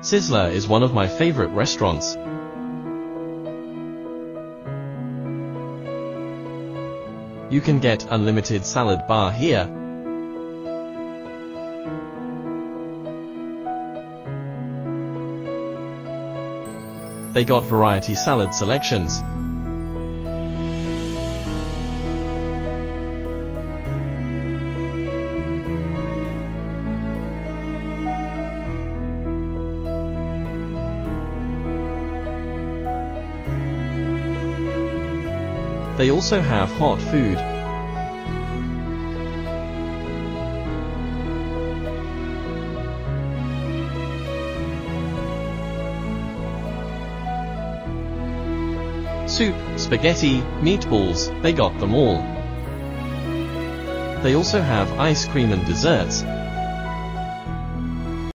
Sizzler is one of my favorite restaurants. You can get unlimited salad bar here. They got variety salad selections. They also have hot food. Soup, spaghetti, meatballs, they got them all. They also have ice cream and desserts,